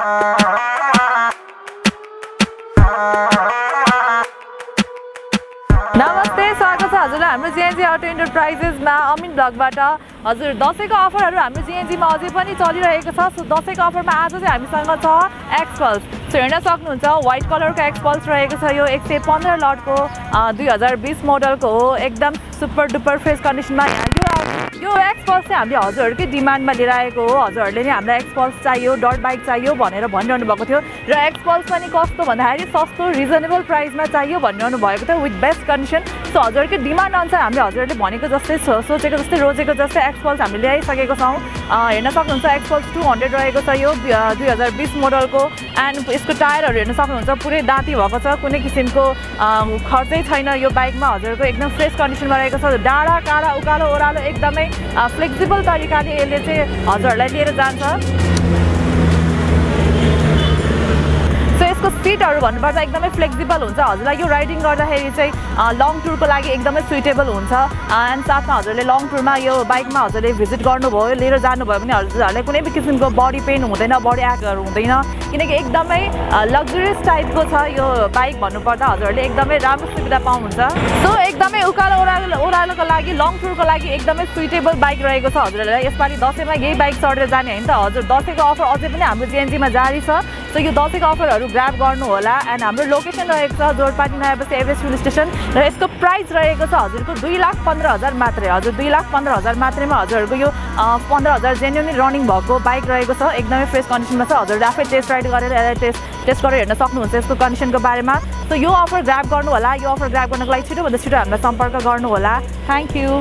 नमस्ते स्वागत छ हजुरलाई हाम्रो जिएनजी अटो इन्टरप्राइजेसमा अमिन ब्लगबाट। हजुर दसैँको अफरहरू हाम्रो जिएनजीमा अझै पनि चलिरहेको छ। सो दसैँको अफरमा आज चाहिँ हामीसँग छ एक्सपल्स सो हेर्न सक्नुहुन्छ व्हाइट कलरको एक्सपल्स रहेको छ यो एक सय पन्ध्र लटको दुई हजार बिस मोडलको हो। एकदम सुपर डुपर फ्रेस कन्डिसनमा यो एक्सपल्स चाहिँ हामीले हजुरहरूकै डिमान्डमा लिएर आएको हो। हजुरहरूले नै हामीलाई एक्सपल्स चाहियो डट बाइक चाहियो भनेर भनिरहनु भएको थियो। र एक्सपल्स पनि कस्तो भन्दाखेरि सस्तो रिजनेबल प्राइसमा चाहियो भनिरहनु भएको थियो विथ बेस्ट कन्डिसन सो हजुरकै डिमान्ड अनुसार हामीले हजुरहरूले भनेको जस्तै सोचेको जस्तै रोजेको जस्तै एक्सपल्स हामीले ल्याइसकेको छौँ। हेर्न सक्नुहुन्छ एक्सपल्स टू हन्ड्रेड रहेको छ यो दुई हजार बिस मोडलको। एन्ड यसको टायरहरू हेर्न सक्नुहुन्छ पुरै दाँती भएको छ। कुनै किसिमको खर्चै छैन यो बाइकमा। हजुरको एकदम फ्रेस कन्डिसनमा रहेको छ। डाँडा काँडा उकालो ओह्रालो एकदमै फ्लेक्सिबल तरिकाले यसले चाहिँ हजुरहरूलाई लिएर जान्छ। यसको सिटहरू भन्नुपर्दा एकदमै फ्लेक्सिबल हुन्छ। हजुरलाई यो राइडिङ गर्दाखेरि चाहिँ लङ टुरको लागि एकदमै सुइटेबल हुन्छ। एन्ड साथमा हजुरले लङ टुरमा यो बाइकमा हजुरले भिजिट गर्नुभयो लिएर जानुभयो भने हजुरहरूलाई कुनै पनि किसिमको बडी पेन हुँदैन बडी एक्टहरू हुँदैन। किनकि एकदमै लग्जरियस टाइपको छ यो बाइक भन्नुपर्दा हजुरहरूले एकदमै राम्रो सुविधा पाउनुहुन्छ। सो एकदमै उकालो ओह्रालो ओह्रालोको लागि लङ टुरको लागि एकदमै सुइटेबल बाइक रहेको छ हजुरहरूलाई। यसपालि दसैँमा यही बाइक चढेर जाने होइन त। हजुर दसैँको अफर अझै पनि हाम्रो जिएनजीमा जारी छ। सो यो दसैँको अफरहरू ग्राफ गर्नु होला एन्ड हाम्रो लोकेसन रहेको छ जोरपाटी नयाँ बस्ती एभरेस्ट हिल स्टेसन र यसको प्राइस रहेको छ हजुरको दुई लाख पन्ध्र हजार मात्रै। हजुर दुई लाख पन्ध्र हजार मात्रैमा हजुरहरूको यो पन्ध्र हजार जेन्युनली रनिङ भएको बाइक रहेको छ। एकदमै फ्रेस कन्डिसनमा छ। हजुरले आफै टेस्ट राइड गरेर यसलाई टेस्ट टेस्ट गरेर हेर्न सक्नुहुन्छ यसको कन्डिसनको बारेमा। सो यो अफर ग्राफ गर्नु होला। यो अफर ग्राफ गर्नको लागि छिटोभन्दा छिटो हामीलाई सम्पर्क गर्नु होला। थ्याङ्क यू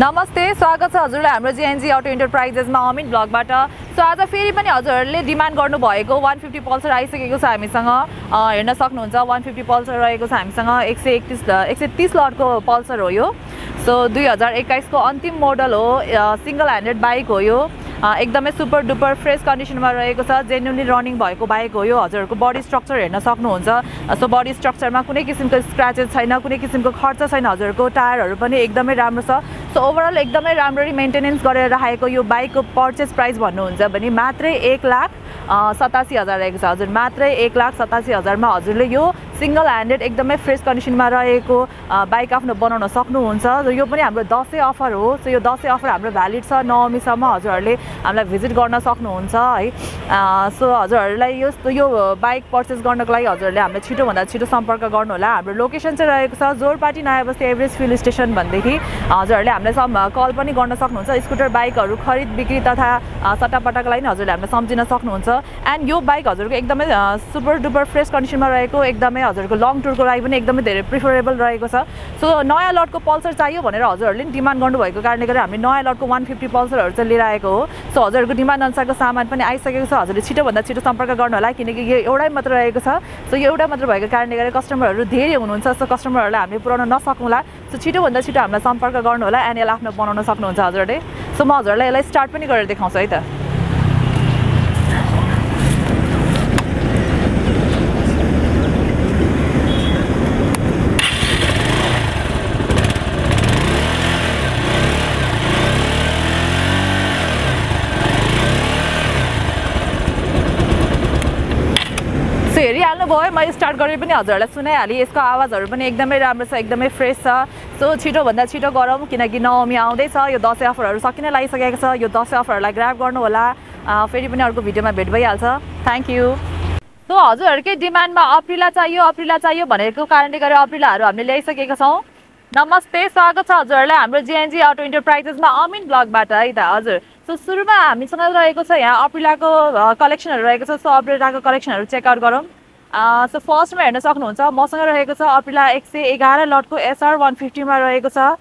नमस्ते स्वागत छ हजुरलाई हाम्रो जिएनजी अटो इन्टरप्राइजेसमा अमिन ब्लगबाट सो आज फेरि पनि हजुरहरूले डिमान्ड गर्नुभएको वान फिफ्टी पल्सर आइसकेको छ हामीसँग। हेर्न सक्नुहुन्छ वान फिफ्टी पल्सर रहेको छ हामीसँग। एक सय एकतिस एक सय तिस लटको पल्सर हो यो। सो दुई हजार एक्काइसको अन्तिम मोडल हो। सिङ्गल ह्यान्डेड बाइक हो यो। एकदमै सुपर डुपर फ्रेस कन्डिसनमा रहेको छ जेन्युनली रनिङ भएको बाइक हो यो हजुरहरूको बडी स्ट्रक्चर हेर्न सक्नुहुन्छ। सो बडी स्ट्रक्चरमा कुनै किसिमको स्क्र्याचेस छैन कुनै किसिमको खर्च छैन हजुरहरूको टायरहरू पनि एकदमै राम्रो छ। सो ओभरअल एकदमै राम्ररी मेन्टेनेन्स गरेर राखेको यो बाइकको पर्चेस प्राइस भन्नुहुन्छ भने मात्रै एक लाख सतासी हजार रहेको छ। हजुर मात्रै एक लाख सतासी हजारमा हजुरले यो सिङ्गल ह्यान्डेड एकदमै फ्रेस कन्डिसनमा रहेको बाइक आफ्नो बनाउन सक्नुहुन्छ। र यो पनि हाम्रो दसैँ अफर हो। सो यो दसैँ अफर हाम्रो भ्यालिड छ नवमीसम्म हजुरहरूले हामीलाई भिजिट गर्न सक्नुहुन्छ है। सो हजुरहरूलाई यो यो बाइक पर्चेस गर्नको लागि हजुरहरूले हामीलाई छिटोभन्दा छिटो सम्पर्क गर्नु होला हाम्रो लोकेसन चाहिँ रहेको छ जोरपाटी नयाँ बस्ती एभरेज फिल स्टेसन भनेदेखि। हजुरहरूले हामीलाई कल पनि गर्न सक्नुहुन्छ। स्कुटर बाइकहरू खरिद बिक्री तथा सट्टापट्टाको लागि हजुरले हामीलाई सम्झिन सक्नुहुन्छ। एन्ड यो बाइक हजुरको एकदमै सुपर डुपर फ्रेस कन्डिसनमा रहेको एकदमै हजुरको लङ टुरको लागि पनि एकदमै धेरै प्रिफरेबल रहेको छ। सो नयाँ लटको पल्सर चाहियो भनेर हजुरहरूले पनि डिमान्ड गर्नुभएको कारणले गर्दा हामीले नयाँ लटको वान फिफ्टी पल्सरहरू चाहिँ लिएर आएको हो। सो हजुरहरूको डिमान्ड अनुसारको सामान पनि आइसकेको छ। हजुरले छिटोभन्दा छिटो सम्पर्क गर्नु होला किनकि यो एउटै मात्र रहेको छ। सो यो एउटा मात्र भएको कारणले गर्दा कस्टमरहरू धेरै हुनुहुन्छ। सो कस्टमरहरूलाई हामीले पुऱ्याउन नसकौँला। सो छिटोभन्दा छिटो हामीलाई सम्पर्क गर्नु होला एन्ड यसलाई आफ्नो बनाउन सक्नुहुन्छ हजुरहरूले सो म हजुरलाई यसलाई स्टार्ट पनि गरेर देखाउँछु है त। भयो मैले स्टार्ट गरेर पनि हजुरहरूलाई सुनाइहालेँ। यसको आवाजहरू पनि एकदमै राम्रो छ एकदमै फ्रेस छ। सो छिटोभन्दा छिटो गरौँ किनकि नवमी आउँदैछ। यो दसैँ अफरहरू सकिन लागिसकेको छ। यो दसैँ अफरहरूलाई गर्नु होला फेरि पनि अर्को भिडियोमा भेट भइहाल्छ। थ्याङ्क यू सो हजुरहरूकै डिमान्डमा अप्रिला चाहियो अप्रिला चाहियो भनेको कारणले गर्दा अप्रिलाहरू हामीले ल्याइसकेका छौँ। नमस्ते स्वागत छ हजुरहरूलाई। हाम्रो जिएनजी अटो इन्टरप्राइजेसमा अमिन ब्लगबाट है त हजुर। सो सुरुमा हामीसँग रहेको छ यहाँ अप्रिलाको कलेक्सनहरू रहेको छ। सो अप्रिलाको कलेक्सनहरू चेकआउट गरौँ। सो फर्स्टमा हेर्न सक्नुहुन्छ मसँग रहेको छ अप्रिला एक सय एघार लटको एसआर वान फिफ्टीमा रहेको छ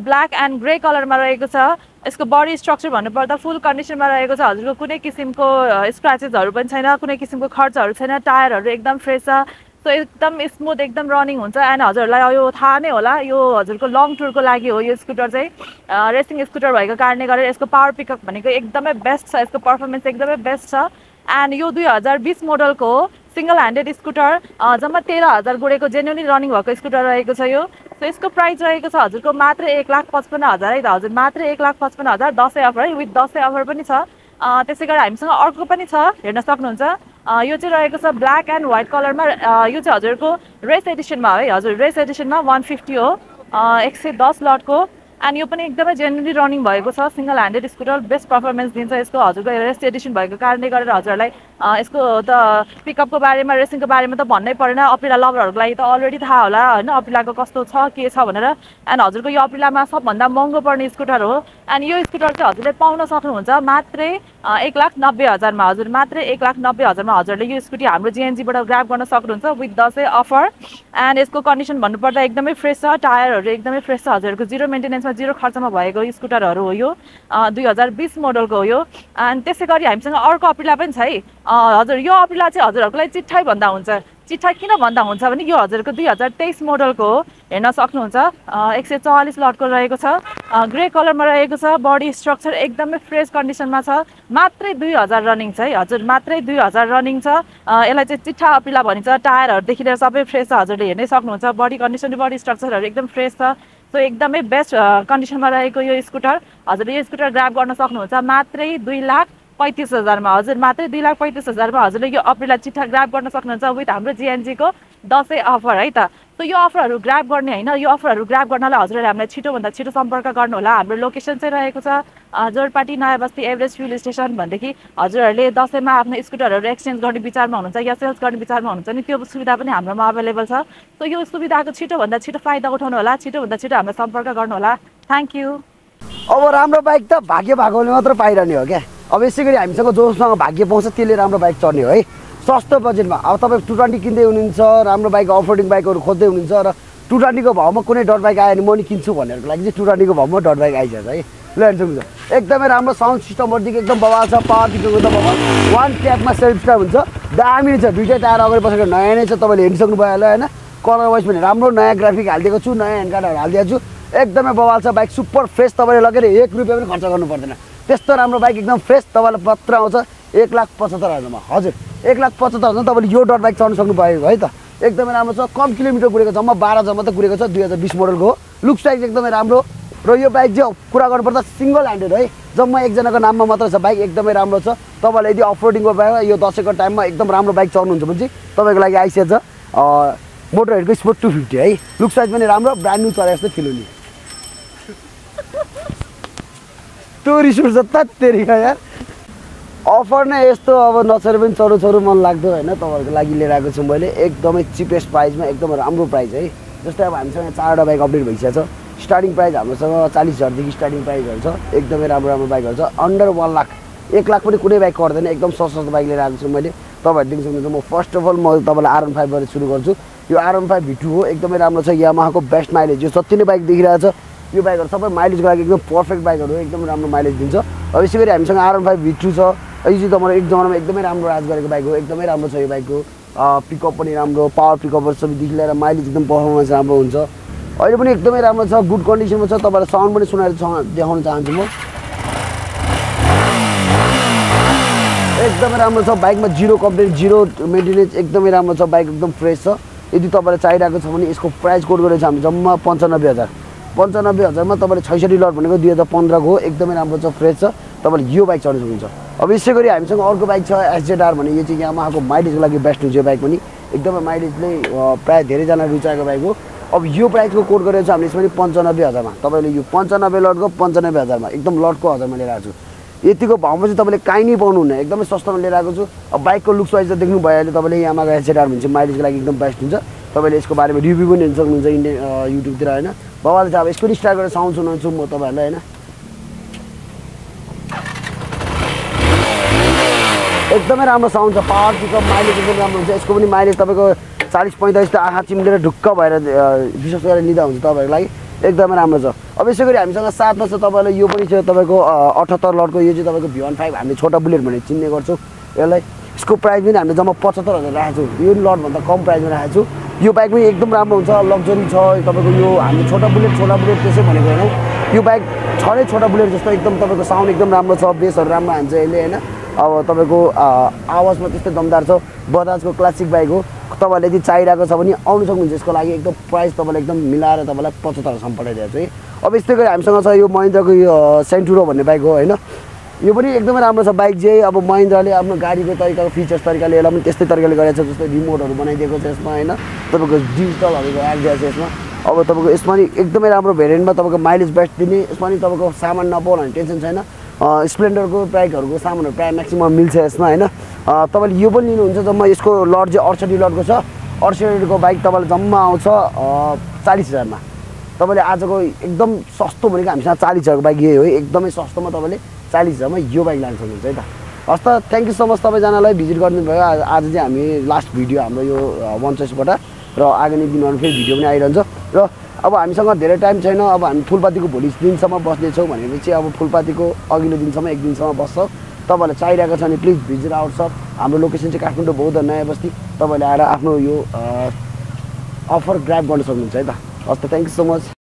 ब्ल्याक एन्ड ग्रे कलरमा रहेको छ। यसको बडी स्ट्रक्चर भन्नुपर्दा फुल कन्डिसनमा रहेको छ। हजुरको कुनै किसिमको स्क्राचेसहरू पनि छैन कुनै किसिमको खर्चहरू छैन टायरहरू एकदम फ्रेस छ। सो एकदम स्मुथ एकदम रनिङ हुन्छ। एन्ड हजुरहरूलाई यो थाहा नै होला यो हजुरको लङ टुरको लागि हो यो स्कुटर चाहिँ। रेसिङ स्कुटर भएको कारणले गर्दा यसको पावर पिकअप भनेको एकदमै बेस्ट छ। यसको पर्फर्मेन्स एकदमै बेस्ट छ। एन्ड यो दुई हजार बिस मोडलको हो सिङ्गल ह्यान्डेड स्कुटर जम्मा तेह्र हजार गुडेको जेन्युनली रनिङ भएको स्कुटर रहेको छ यो। सो यसको प्राइस रहेको छ हजुरको मात्र एक लाख पचपन्न हजार है त। हजुर मात्र एक लाख पचपन्न हजार दसैँ अफर है विथ दसैँ अफर पनि छ। त्यसै गरी हामीसँग अर्को पनि छ हेर्न सक्नुहुन्छ। यो चाहिँ रहेको छ ब्ल्याक एन्ड व्हाइट कलरमा यो चाहिँ हजुरको रेस एडिसनमा है हजुर रेस एडिसनमा वान फिफ्टी हो। एक सय दस लटको। एन्ड यो पनि एकदमै जेनरली रनिङ भएको छ single handed scooter best performance दिन्छ यसको हजुरको रेस्ट एडिसन भएको कारणले गरेर हजुरहरूलाई यसको त पिकअपको बारेमा रेसिङको बारेमा त भन्नै परेन। अप्रिला लभरहरूको लागि त अलरेडी थाहा होला होइन? अप्रिलाको कस्तो छ के छ भनेर। एन्ड हजुरको यो अप्रिलामा सबभन्दा महँगो पर्ने स्कुटर हो। एन्ड यो स्कुटर चाहिँ हजुरले पाउन सक्नुहुन्छ मात्रै एक लाख नब्बे हजारमा। हजुर मात्रै एक लाख नब्बे हजारमा हजुरले यो स्कुटी हाम्रो जिएनजीबाट ग्राफ गर्न सक्नुहुन्छ विथ दसैँ अफर एन्ड यसको कन्डिसन भन्नुपर्दा एकदमै फ्रेस छ टायरहरू एकदमै फ्रेस छ हजुरहरूको जिरो मेन्टेनेन्समा जिरो खर्चमा भएको स्कुटरहरू हो यो दुई हजार बिस मोडलको हो यो। एन्ड त्यसै गरी हामीसँग अर्को अप्रिला पनि छ है। हजुर यो अप्रिला चाहिँ हजुरहरूको लागि चिट्ठाइ भन्दा हुन्छ। चिट्ठा किन भन्दा हुन्छ भने यो हजुरको दुई हजार तेइस मोडलको हो। हेर्न सक्नुहुन्छ। एक सय चौवालिस लटको रहेको छ। ग्रे कलरमा रहेको छ। बडी स्ट्रक्चर एकदमै फ्रेस कन्डिसनमा छ। मात्रै दुई हजार रनिङ छ है। हजुर मात्रै दुई हजार रनिङ छ। यसलाई चाहिँ चिट्ठा अपिला भनिन्छ। टायरहरूदेखि लिएर सबै फ्रेस छ। हजुरले हेर्नै सक्नुहुन्छ। बडी कन्डिसन बडी स्ट्रक्चरहरू एकदम फ्रेस छ। सो एकदमै बेस्ट कन्डिसनमा रहेको यो स्कुटर हजुरले यो स्कुटर ग्राफ गर्न सक्नुहुन्छ मात्रै दुई लाख पैँतिस हजारमा। हजुर मात्रै दुई लाख पैँतिस हजारमा। हजुरले यो अप्रिललाई चिठा ग्राफ गर्न सक्नुहुन्छ विथ हाम्रो जिएनजीको दसैँ अफर है त। सो यो अफरहरू ग्राफ गर्ने होइन यो अफरहरू ग्राफ गर्नलाई हजुरहरूले हामीलाई छिटोभन्दा छिटो सम्पर्क गर्नु होला हाम्रो लोकेसन चाहिँ रहेको छ जोरपाटी नयाँ बस्ती एभरेज फ्युल स्टेसन भनेदेखि हजुरहरूले दसैँमा आफ्नो स्कुटरहरू एक्सचेन्ज गर्ने विचारमा हुनुहुन्छ या सेल्स गर्ने विचारमा हुनुहुन्छ नि त्यो सुविधा पनि हाम्रोमा अभाइलेबल छ। सो यो सुविधाको छिटोभन्दा छिटो फाइदा उठाउनु होला छिटोभन्दा छिटो हामीलाई सम्पर्क गर्नु होला थ्याङ्क यू अब राम्रो बाइक त भाग्य भएकोले मात्र पाइरहने हो क्या? अब यसै गरी हामीसँग जोसँग भाग्य पाउँछ त्यसले राम्रो बाइक चढ्ने हो है। सस्तो बजेटमा अब तपाईँ टु ट्वेन्टी किन्दै हुनुहुन्छ राम्रो बाइक अफ रोडिङ बाइकहरू खोज्दै हुनुहुन्छ र टु ट्वेन्टीको भाउमा कुनै डट बाइक आयो भने म नि किन्छु भनेको लागि चाहिँ टु ट्वेन्टीको भाउमा डट बाइक आइजान्छ है। ल हेर्नु एकदमै राम्रो साउन्ड सिस्टमहरूदेखि एकदम बवाल छ पावर दिएको त बवाल। वान ट्यापमा सेल्फ स्टार हुन्छ। दामी छ दुइटै टायर अगाडि बसेको नयाँ नै छ तपाईँले हेरिसक्नु भयो होला होइन? कलर वाइज पनि राम्रो नयाँ ग्राफिक हालिदिएको छु नयाँ ह्यान्ड कार्डहरू हालिदिएको छु। एकदमै बवाल छ बाइक सुपर फ्रेस तपाईँले लगेर एक रुपियाँ पनि खर्च गर्नु पर्दैन। त्यस्तो राम्रो बाइक एकदम फ्रेस तपाईँलाई पत्र आउँछ एक लाख पचहत्तर हजारमा। हजुर। एक लाख पचहत्तर हजार तपाईँले यो डट बाइक चढ्नु सक्नुभयो है त। एकदमै राम्रो छ। कम किलोमिटर कुरेको जम्मा बाह्र जम्मा त कुरेको छ। दुई हजार बिस मोडलको हो। लुक्स साइज एकदमै राम्रो। र यो बाइक चाहिँ कुरा गर्नुपर्दा सिङ्गल ह्यान्डेड है। जम्मा एकजनाको नाममा मात्र छ। बाइक एकदमै राम्रो छ। तपाईँलाई यदि अफ रोडिङको बाइक यो दसैँको टाइममा एकदम राम्रो बाइक चढ्नुहुन्छ भने चाहिँ तपाईँको लागि आइसकेको छ मोटरहरूको स्पोर्ट टू फिफ्टी है। लुक साइज पनि राम्रो ब्रान्ड न्यू चढे जस्तो फिल हुने। त्यो रिस उठ्छ तत्तेरिका यार। अफर नै यस्तो अब नचरे पनि चढो चढो मन लाग्दो होइन तपाईँहरूको लागि लिएर आएको छु मैले। एकदमै चिपेस्ट प्राइसमा एकदमै राम्रो प्राइस है। जस्तै अब हामीसँग चारवटा बाइक अपडेट भइसकेको छ। स्टार्टिङ प्राइस हाम्रोसँग चालिस हजारदेखि स्टार्टिङ प्राइसहरू छ एकदमै राम्रो राम्रो बाइकहरू छ अन्डर वान लाख एक लाख पनि कुनै बाइक गर्दैन एकदम सस्तो बाइक लिएर आएको छु मैले। तपाईँहरू देख्नु सक्नुहुन्छ म फर्स्ट अफ अल म तपाईँलाई आरएन फाइभबाट सुरु गर्छु। यो आरएन फाइभ भिटु हो। एकदमै राम्रो छ। यामाहाको बेस्ट माइलेज यो जति नै बाइक देखिरहेको छ यो बाइकहरू सबै माइलेजको लागि एकदम पर्फेक्ट बाइकहरू एकदम राम्रो माइलेज दिन्छ। अब यसै गरी हामीसँग आरएन फाइभ भिट्रु छ। यो चाहिँ तपाईँलाई एक जमानामा एकदमै राम्रो राज गरेको बाइक हो एकदमै राम्रो छ यो बाइकको पिकअप पनि राम्रो पावर पिकअपहरू सबैदेखि लिएर माइलेज एकदम पर्फर्मेन्स राम्रो हुन्छ। अहिले पनि एकदमै राम्रो छ गुड कन्डिसनमा छ तपाईँलाई साउन्ड पनि सुनाएर देखाउन चाहन्छु म। एकदमै राम्रो छ बाइकमा जिरो कम्प्लेन जिरो मेन्टेनेन्स एकदमै राम्रो छ बाइक एकदम फ्रेस छ। यदि तपाईँलाई चाहिरहेको छ भने यसको प्राइस कोड गरेको छ हामी जम्मा पन्चानब्बे हजार। पन्चानब्बे हजारमा तपाईँले छैसठी लट भनेको दुई हजार पन्ध्रको एकदमै राम्रो छ फ्रेस छ। तपाईँले यो बाइक चढ्नु सक्नुहुन्छ। अब यसै गरी हामीसँग अर्को बाइक छ एसजेडआर भने यो चाहिँ यहाँमाको माइलेजको लागि बेस्ट हुन्छ यो बाइक पनि। एकदमै माइलेजले प्रायः धेरैजना रुचाएको बाइक हो। अब यो प्राइसको कोड गरेर चाहिँ हामीले यसमा पन्चानब्बे हजारमा तपाईँले यो पन्चानब्बे लटको पन्चानब्बे हजारमा एकदम लटको हजारमा लिएर आएको छु। यतिको भाउमा चाहिँ तपाईँले काहीँ नै पाउनुहुन्न एकदमै सस्तोमा लिएर आएको छु। अब बाइकको लुक्स वाइज त देख्नु भयो अहिले तपाईँले यहाँमा एसजेडआर चाहिँ माइलेजको लागि एकदम बेस्ट हुन्छ। तपाईँले यसको बारेमा रिभ्यू पनि हेर्नु सक्नुहुन्छ इन्डियन युट्युबतिर होइन। बाबाले चाहिँ अब यसको स्टार्ट गरेर साउन्ड सुनाउँछु म तपाईँहरूलाई होइन। एकदमै राम्रो साउन्ड छ। पावर पिकअप माइलेज एकदम राम्रो हुन्छ। यसको पनि माइलेज तपाईँको चालिस पैँतालिस त आँखा चिम्लेर ढुक्क भएर विश्वास गरेर लिँदा हुन्छ तपाईँहरूको लागि। एकदमै राम्रो छ। अब यसै गरी हामीसँग साथमा छ तपाईँलाई यो पनि छ तपाईँको अठहत्तर लटको यो चाहिँ तपाईँको भिवान फाइभ हामीले छोटा बुलेट भनेर चिन्ने गर्छौँ। यसलाई यसको प्राइस पनि हामीले जम्मा पचहत्तर हजार राखेको छु। यो लटभन्दा कम प्राइसमा राखेको छु। यो बाइक पनि एकदम राम्रो हुन्छ लग्जरी छ। तपाईँको यो हामी छोटा बुलेट छोटा बुलेट त्यसै भनेको होइन। यो बाइक छ नै छोटा बुलेट जस्तो एकदम तपाईँको साउन्ड एकदम राम्रो छ बेसहरू राम्रो हान्छ यसले होइन। अब तपाईँको आवाजमा त्यस्तै दमदार छ। बजाजको क्लासिक बाइक हो। तपाईँहरूले यदि चाहिरहेको छ भने आउनु सक्नुहुन्छ। यसको लागि एकदम प्राइस तपाईँलाई एकदम मिलाएर तपाईँलाई पचहत्तरसम्म पठाइदिएको छु है। अब यस्तै गरी हामीसँग छ यो महिन्द्राको यो सेन्टुरो भन्ने बाइक हो होइन। यो पनि एकदमै राम्रो छ बाइक चाहिँ अब महिन्द्राले आफ्नो गाडीको तरिकाको फिचर्स तरिकाले यसलाई पनि त्यस्तै तरिकाले गरेको छ जस्तै रिमोटहरू बनाइदिएको छ यसमा होइन। तपाईँको डिजिटलहरू राखिदिएको छ यसमा। अब तपाईँको यसमा नि एकदमै राम्रो भेरिएन्टमा तपाईँको माइलेज बेस्ट दिने यसमा नि तपाईँको सामान नपाउनु टेन्सन छैन। स्प्लेन्डरको बाइकहरूको सामानहरू प्रायः म्याक्सिमम् मिल्छ यसमा होइन? तपाईँले यो पनि लिनुहुन्छ जम्मा यसको लड चाहिँ अडसठी लडको छ अडसठीको बाइक तपाईँलाई जम्मा आउँछ चालिस हजारमा। तपाईँले आजको एकदम सस्तो भनेको हामीसँग चालिस हजारको बाइक यही हो एकदमै सस्तोमा तपाईँले चालिस हजारमा यो बाइक लान सक्नुहुन्छ है त? हस् त थ्याङ्क यू सो मच सबैजनालाई भिजिट गरिदिनु भयो आज आज चाहिँ हामी लास्ट भिडियो हाम्रो यो वान चोइसबाट र आगामी दिनहरू फेरि भिडियो पनि आइरहन्छ। र अब हामीसँग धेरै टाइम छैन अब हामी फुलपातीको भोलि दिनसम्म बस्नेछौँ चाहिँ अब फुलपातीको अघिल्लो दिनसम्म एक दिनसम्म बस्छौँ। तपाईँहरूलाई चाहिरहेको छ भने प्लिज भिजिट आउट सप हाम्रो लोकेसन चाहिँ काठमाडौँ बौद्ध नयाँ बस्ती। तपाईँहरूले आएर आफ्नो यो अफर ग्राप गर्न सक्नुहुन्छ है त। हस् त थ्याङ्क यू सो मच